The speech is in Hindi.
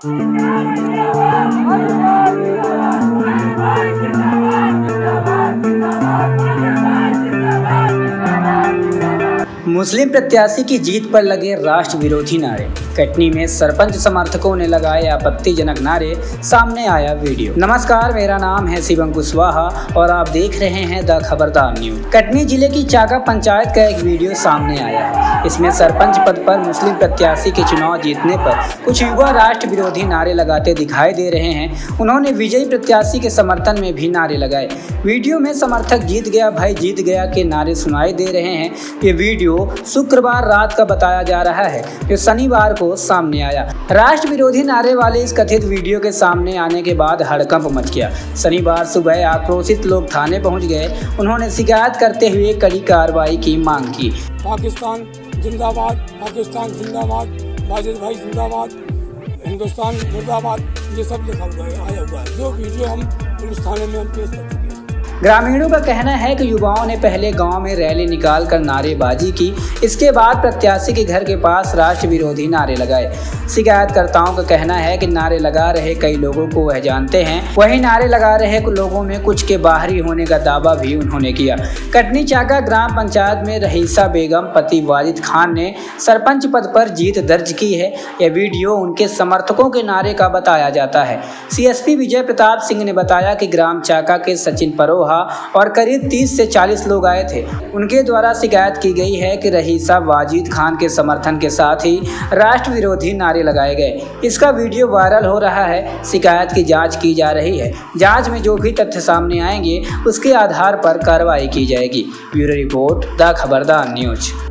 मुस्लिम प्रत्याशी की जीत पर लगे राष्ट्र विरोधी नारे। कटनी में सरपंच समर्थकों ने लगाए आपत्तिजनक नारे, सामने आया वीडियो। नमस्कार, मेरा नाम है शिवम कुशवाहा और आप देख रहे हैं द खबरदार न्यूज़। कटनी ज़िले की चाका पंचायत का एक वीडियो सामने आया। है इसमें सरपंच पद पर मुस्लिम प्रत्याशी के चुनाव जीतने पर कुछ युवा राष्ट्र विरोधी नारे लगाते दिखाई दे रहे हैं। उन्होंने विजयी प्रत्याशी के समर्थन में भी नारे लगाए। वीडियो में समर्थक जीत गया, भाई जीत गया के नारे सुनाई दे रहे हैं। ये वीडियो शुक्रवार रात का बताया जा रहा है। जो शनिवार को सामने आया। राष्ट्र विरोधी नारे वाले इस कथित वीडियो के सामने आने के बाद हड़कंप मच गया। शनिवार सुबह आक्रोशित लोग थाने पहुँच गए। उन्होंने शिकायत करते हुए कड़ी कार्रवाई की मांग की। पाकिस्तान जिंदाबाद पाकिस्तान जिंदाबाद वाजिद भाई जिंदाबाद, हिंदुस्तान मुर्दाबाद ये सब लिखा हुआ है, आया हुआ है। जो वीडियो हम पुलिस थाने में हम पेश कर चुके हैं। ग्रामीणों का कहना है कि युवाओं ने पहले गाँव में रैली निकालकर नारेबाजी की। इसके बाद प्रत्याशी के घर के पास राष्ट्र विरोधी नारे लगाए। शिकायतकर्ताओं का कहना है कि नारे लगा रहे कई लोगों को वह जानते हैं। वही नारे लगा रहे लोगों में कुछ के बाहरी होने का दावा भी उन्होंने किया। कटनी चाका ग्राम पंचायत में रहीसा बेगम पति वाजिद खान ने सरपंच पद पर जीत दर्ज की है। यह वीडियो उनके समर्थकों के नारे का बताया जाता है। सीएसपी विजय प्रताप सिंह ने बताया कि ग्राम चाका के सचिन परोहा रहा और करीब 30 से 40 लोग आए थे। उनके द्वारा शिकायत की गई है कि रहीसा वाजिद खान के समर्थन के साथ ही राष्ट्र विरोधी नारे लगाए गए। इसका वीडियो वायरल हो रहा है। शिकायत की जाँच की जा रही है। जाँच में जो भी तथ्य सामने आएँगे, उसके आधार पर कार्रवाई की जाएगी। Bureau report, the Khabardar news.